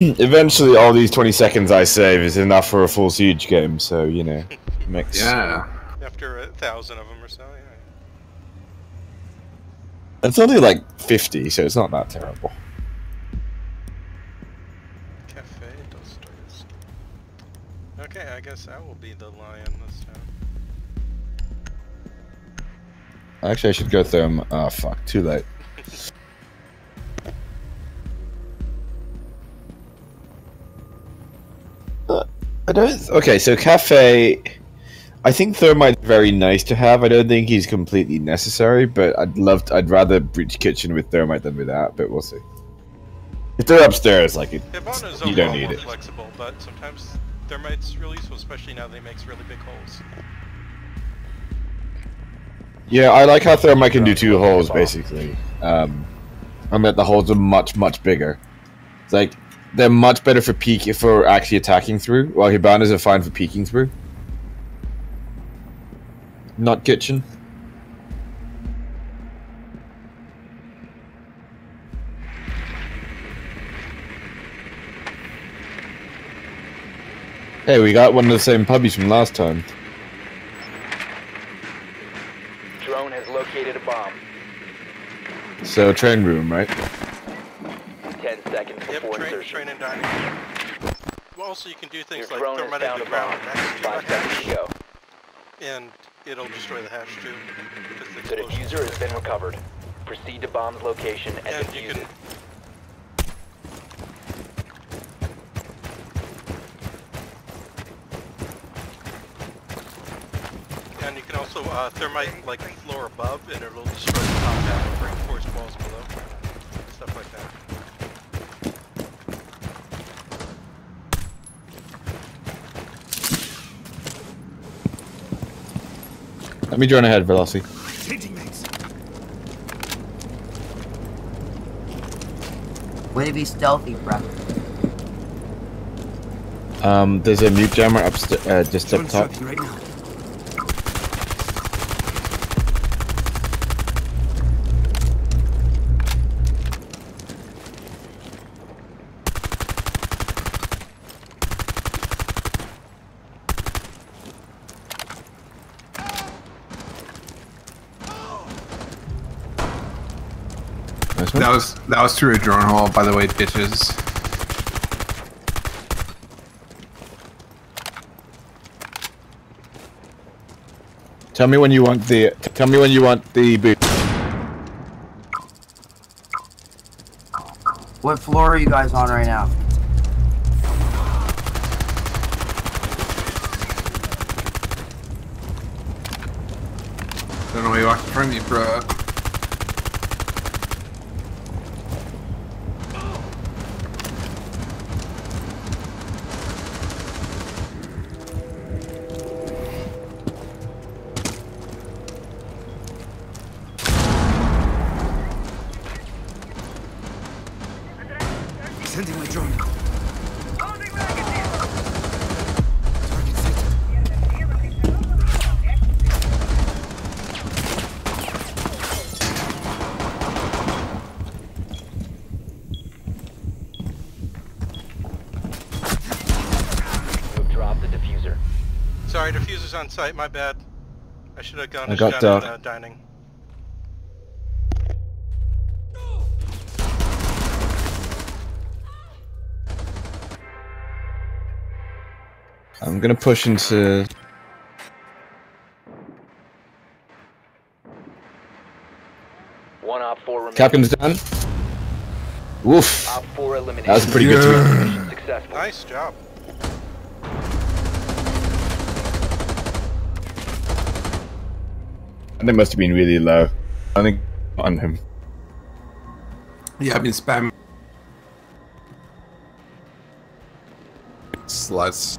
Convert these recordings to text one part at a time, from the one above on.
Eventually, all these 20 seconds I save is enough for a full siege game, so, you know, makes... Yeah. After a thousand of them or so, yeah. It's only like 50, so it's not that terrible. Kafe Dostoyevsky. Okay, I guess I will be the lion this time. Actually, I should go through them. Oh, uh, fuck, too late. I don't... Okay, so Kafe... I think Thermite's very nice to have. I don't think he's completely necessary, but I'd love to, I'd rather Breach Kitchen with Thermite than without, but we'll see. If they're upstairs, like it, Hibana you don't need it. flexible, but sometimes Thermite's really useful, especially now that they makes really big holes. Yeah, I like how Thermite can do two holes, basically. Um, and that the holes are much, much bigger. It's like, they're much better for peek for actually attacking through, while Hibanas are fine for peeking through. Not kitchen. Hey, we got one of the same puppies from last time. Drone has located a bomb. So, train room, right? Seconds Yep, before train, insertion. train and dining. Well, also you can do Your things like drone has Thermite in the ground bomb. next to a Five seconds to go. and it'll destroy the hash too. the The diffuser has been recovered. Proceed to bomb's location and And defuse can it. And you can also uh, thermite like the floor above, and it'll destroy the top half and reinforce walls below. Stuff like that. Let me join ahead, Velocity. Way to be stealthy, bruh. Um, there's a mute jammer upstairs, uh, just up top. Nice one. That was that was through a drone hole, by the way, bitches. Tell me when you want the. Tell me when you want the boot. What floor are you guys on right now? Don't know why you walked in front of me, bro. On site. My bad. I should have gone I and got done dark. uh, dining. I'm gonna push into. One op four remaining. Captain's done. Woof. Op four eliminated. That was pretty good to successful. Nice job. And it must have been really low. I think on him. Yeah, I've been spamming. Sluts.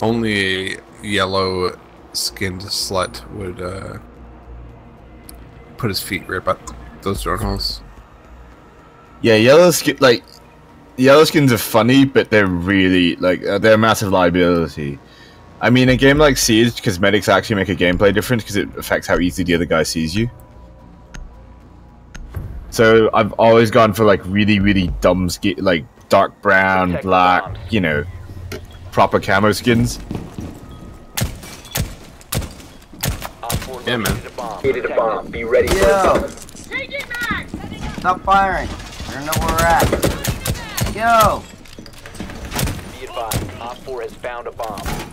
Only a yellow skinned slut would uh, put his feet right up those drone holes. Yeah, yellow skin like yellow skins are funny, but they're really like uh, they're a massive liability. I mean, a game like Siege, cosmetics actually make a gameplay difference because it affects how easy the other guy sees you. So I've always gone for like really, really dumb skin, like dark brown, Protect black, you know, proper camo skins. Yeah, man. located a bomb. Located a bomb. Be ready Yo! Stop firing. I don't know where we're at. Yo! Be advised. Op 4 has found a bomb.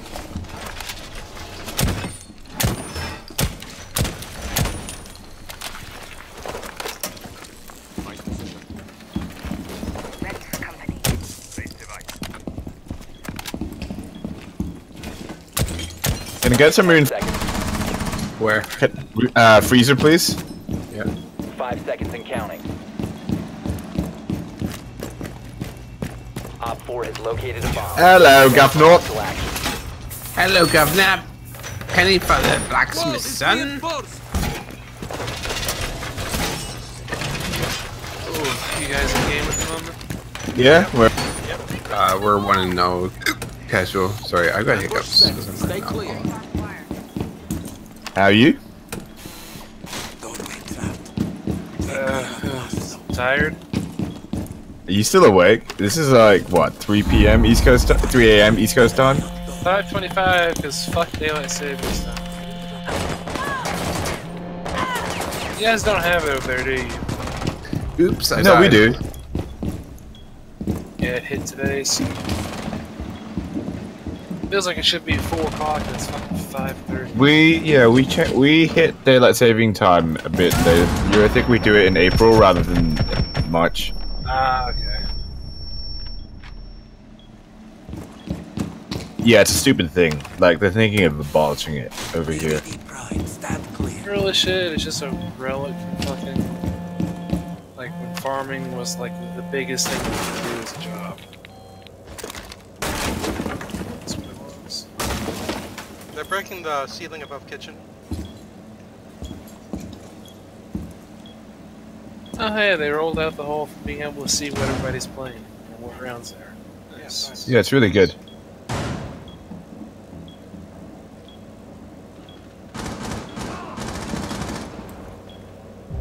Get some moon Seconds. Where? uh, freezer, please? Yeah. Five seconds and counting. Op 4 has located a bomb. Hello, Governor. Hello, Governor. Penny for the blacksmith's son. Oh, you guys in game at the moment? Yeah, we're Uh, we're one and no casual. Sorry, I got hiccups. Stay clear. How are you? Tired? Are you still awake? This is like what 3 p.m. East Coast, ti- 3 a.m. East Coast time. 525, because fuck daylight savings time. You guys don't have it over there, do you? Oops, I no, we do. Yeah, it hit today, so... Feels like it should be 4 o'clock, it's fucking 5.30. We yeah we check we hit daylight saving time a bit later. I think we do it in April rather than March. Ah, okay. Yeah, it's a stupid thing. Like they're thinking of abolishing it over here. Really shit, it's just a relic from fucking... Like, when farming was, like, the biggest thing you could do as a job. That's what it was. They're the ceiling above kitchen. Oh, hey, they rolled out the hole for being able to see what everybody's playing and what rounds there. Nice. nice. Yeah, it's really good.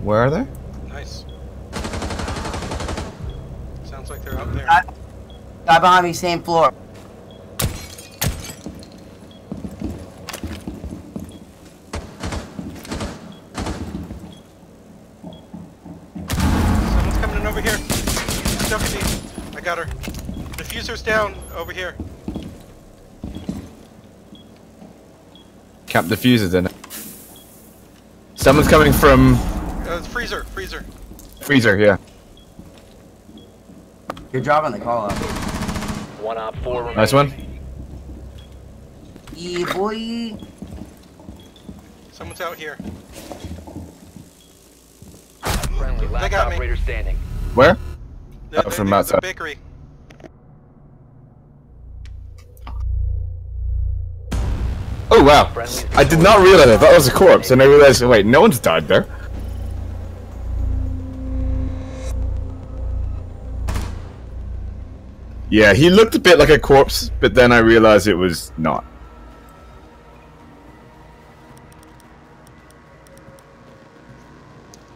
Where are they? Nice. Sounds like they're out there. Guy guy behind me, same floor. Someone's coming in over here. Deputy, I got her. Diffuser's down over here. Camp diffusers in it. Someone's coming from Uh, freezer, freezer. freezer. Yeah, You're dropping the call up. One Op 4 remaining. nice one. Yeah, boy. Someone's out here. Friendly. Last got me. operator standing. Where? They're, Oh, from near the outside. bakery. Oh wow! I did not realize that. That was a corpse, and I realized. Wait, no one's died there. Yeah, he looked a bit like a corpse, but then I realized it was not.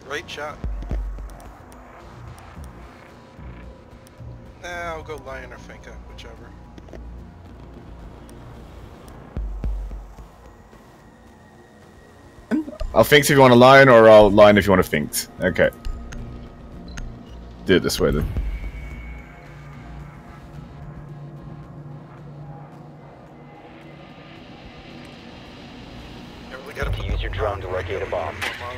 Right shot. Nah, I'll go Lion or Finka, whichever. I'll finks if you want to line, or I'll line if you want to finks. Okay. Do it this way then. Yeah, we gotta Use your drone to locate a bomb. I.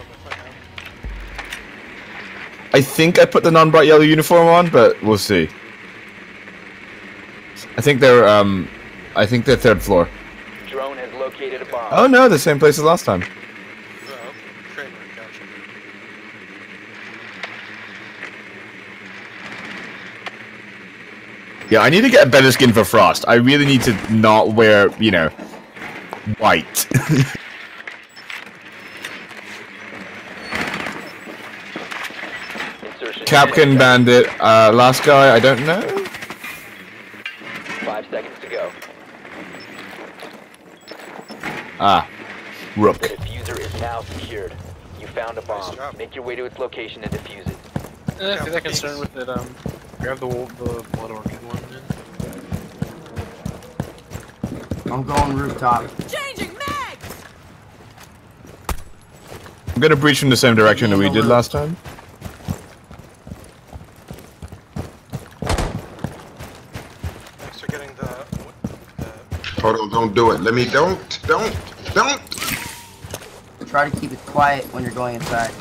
I think I put the non-bright yellow uniform on, but we'll see. I think they're um, I think they're third floor. Drone has located a bomb. Oh no, the same place as last time. Yeah, I need to get a better skin for Frost. I really need to not wear, you know, white. Insertion. Kapkan Bandit, uh, last guy, I don't know. Five seconds to go. Ah, Rook. The diffuser is now secured. You found a bomb. job. Make your way to its location and defuse it. Eh, if you're that concerned with it, um, grab the the blood orchid one. Man. I'm going rooftop. Changing mags! I'm gonna breach from the same direction that we did last time. Thanks for getting the. the Hold on, don't do it. Let me, don't, don't, don't. Try to keep it quiet when you're going inside.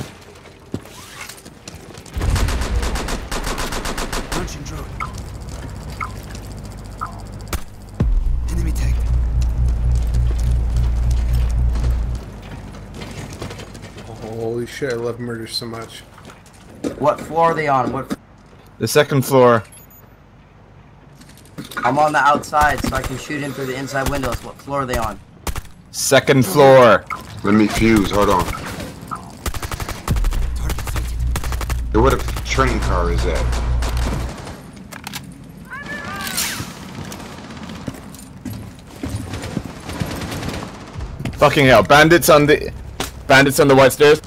Holy shit, I love murder so much. What floor are they on? What? The second floor. I'm on the outside, so I can shoot in through the inside windows. What floor are they on? Second floor. Let me fuse, hold on. Target sighted. Hey, Where the train car is that? Fucking hell. Bandits on the bandits on the white stairs.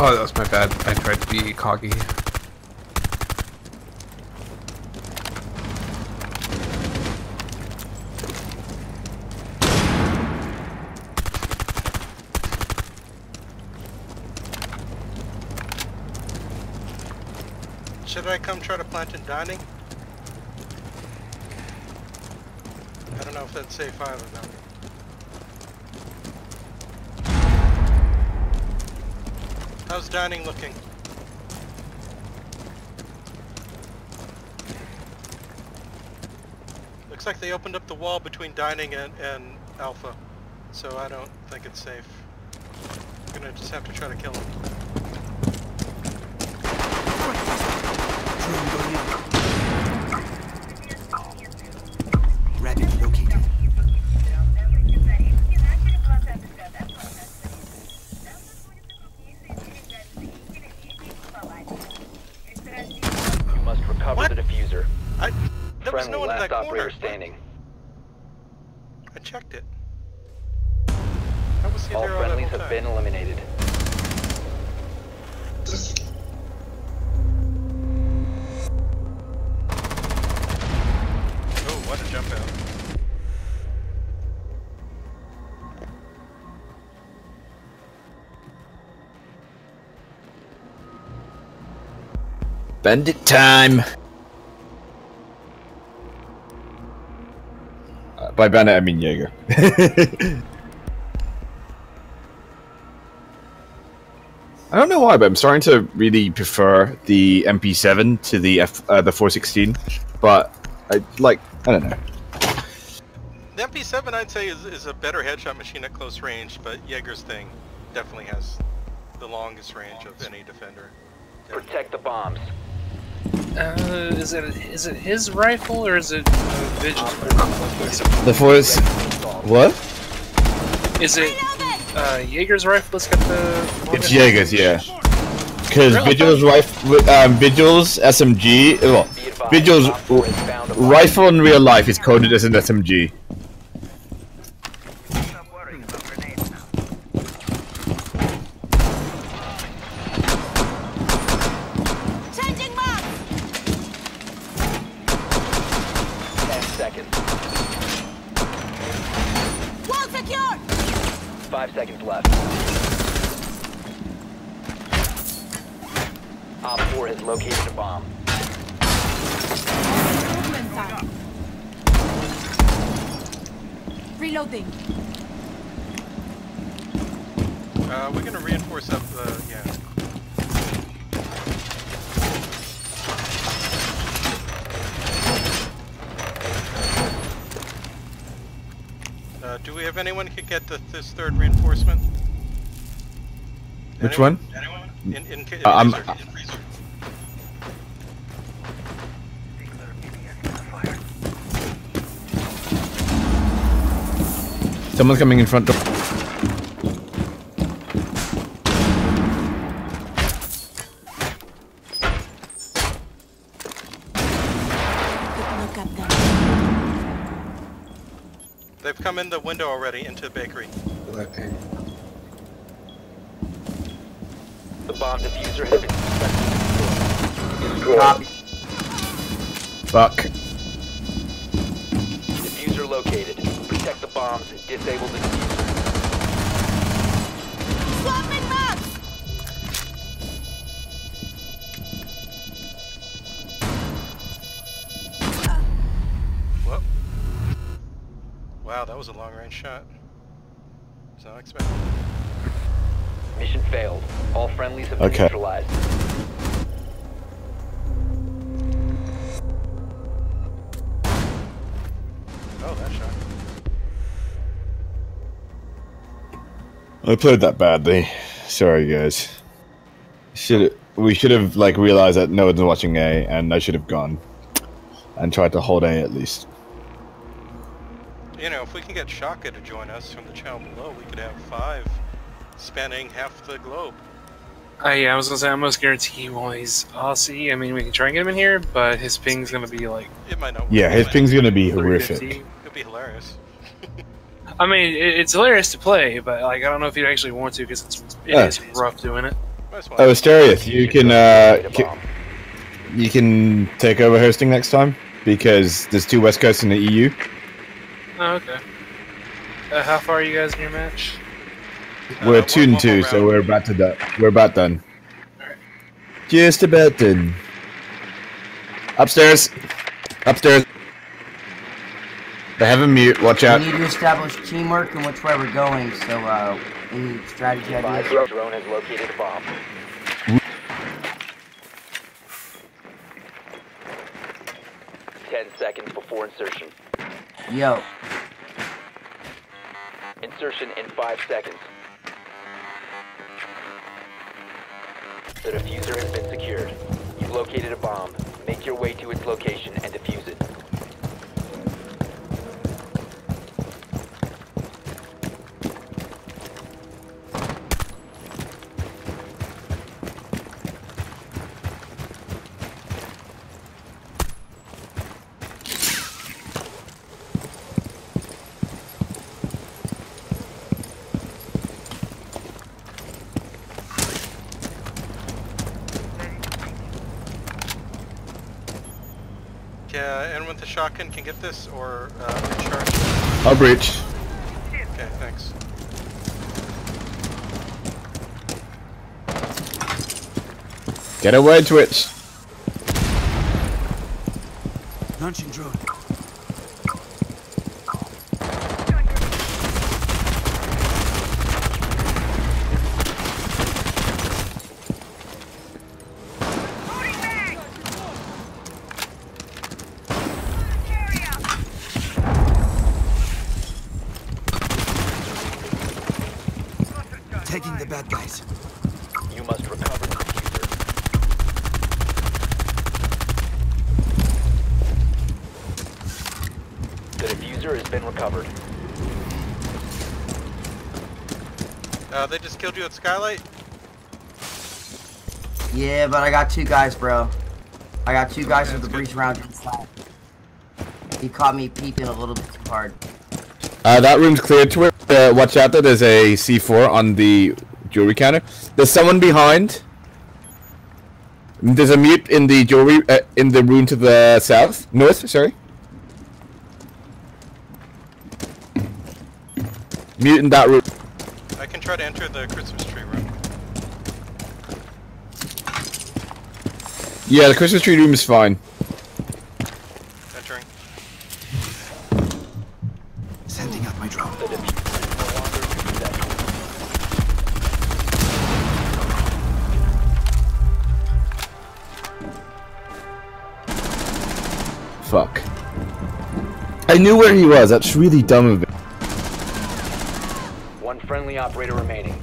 Oh, that was my bad. I tried to be coggy. Should I come try to plant in dining? I don't know if that's safe either, though. How's dining looking? Looks like they opened up the wall between dining and, and alpha, so I don't think it's safe. I'm gonna just have to try to kill them. Operator standing. I checked it. Was All there friendlies have time? been eliminated. Oh, what a jump out. Bandit time. By bandit, I mean Jaeger. I don't know why, but I'm starting to really prefer the MP7 to the F, uh, the 416. But I like, I don't know. The MP7, I'd say, is, is a better headshot machine at close range, but Jaeger's thing definitely has the longest range of any defender. Protect the bombs. Uh, is it is it his rifle or is it uh, Vigil's rifle? The force, what? Is it uh, Jaeger's rifle that's got the? It's Jaeger's, yeah. Because Really? Vigil's rifle, um, Vigil's SMG, well, Vigil's Op four has found a rifle in real life is coded as an SMG. Changing mags! Ten seconds. Wall secured! Five seconds left. Op 4 has located a bomb. Movement time. Reloading. Uh, we're gonna reinforce up the, yeah. Uh, do we have anyone who could get the, this third reinforcement? Which Anyone? one? Anyone? In, in, in, Uh, I'm- Someone's coming in front door. Good look at them. They've come in the window already into the bakery. That pain. bomb diffuser has been. Fuck. Protect the. Disable the diffuser. Swapping maps! Whoop. Wow, that was a long range shot. Was not expecting. Mission failed. All friendlies have been Okay. neutralized. Oh, that shot. I played that badly. Sorry, guys. Should we should have like realized that no one's watching A, and I should have gone and tried to hold A at least. You know, if we can get Shaka to join us from the channel below, we could have five spanning half the globe. Uh, yeah, I was gonna say I almost guarantee he always Aussie. I mean, we can try and get him in here, but his ping's gonna be like It might not work. Yeah, his ping's gonna be horrific. It'd be hilarious. I mean, it's hilarious to play, but like I don't know if you'd actually want to because it's it Yeah. is rough doing it. Might as well. Oh, Asterius, you can uh, Locate a ki- bomb. you can take over hosting next time because there's two West Coasts in the EU. Oh, okay. Uh, how far are you guys in your match? We're Uh, two one- and two, so we're about to done. We're about done. Alright. Just about done. Upstairs, upstairs. They have a mute. Watch out. We need to establish teamwork and which way we're going, so, uh, any strategy ideas? your drone has located a bomb. Ten seconds before insertion. Yo, Insertion in five seconds. The diffuser has been secured. You've located a bomb. Make your way to its location and defuse it. Yeah, anyone with the shotgun can get this or uh, recharge. I'll breach. Okay, thanks. Get away, Twitch. Taking the bad guys. You must recover the diffuser. The diffuser has been recovered. Uh, they just killed you at Skylight? yeah, but I got two guys, bro. I got two guys Okay, with the that's breach round inside. He caught me peeping a little bit too hard. Uh, that room's cleared. Twitch. Uh, watch out! That there's a C4 on the jewelry counter. There's someone behind. There's a mute in the jewelry uh, in the room to the south, north. Sorry. Mute in that room. I can try to enter the Christmas tree room. Yeah, the Christmas tree room is fine. I knew where he was. That's really dumb of me. One friendly operator remaining.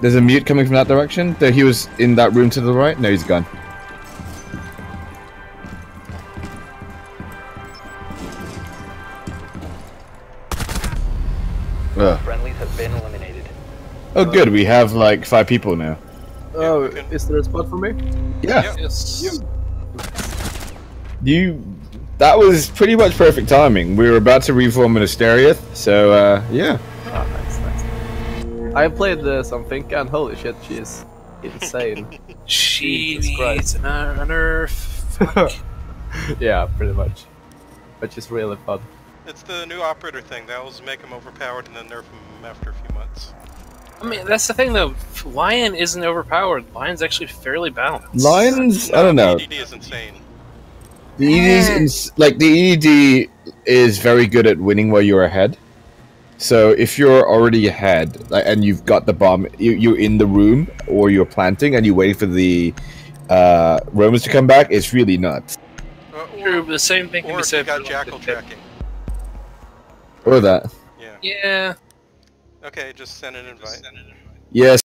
There's a mute coming from that direction. There, he was in that room to the right. No, he's gone. Ugh. Friendlies have been eliminated. Oh, good. We have like five people now. Oh, is there a spot for me? Yeah. Yep. Yes. You that was pretty much perfect timing. We were about to reform an Asteriath, so uh, yeah. Ah, nice, nice. I played uh, something and holy shit, she's insane. She Jesus Christ. needs an, a nerf. Yeah, pretty much. But she's really fun. It's the new operator thing. That will make him overpowered and then nerf him after a few months. I mean, that's the thing though. Lion isn't overpowered. Lion's actually fairly balanced. Lions, I don't know. The EDD is insane. The ED's ins- like the ED is very good at winning while you're ahead. So if you're already ahead like, and you've got the bomb, you, you're in the room or you're planting and you wait for the uh, Romans to come back. It's really nuts. Uh, True, but the same thing can Or be if you said got for jackal the- tracking. Or that. Yeah. Yeah. Okay, just send an invite. Yes.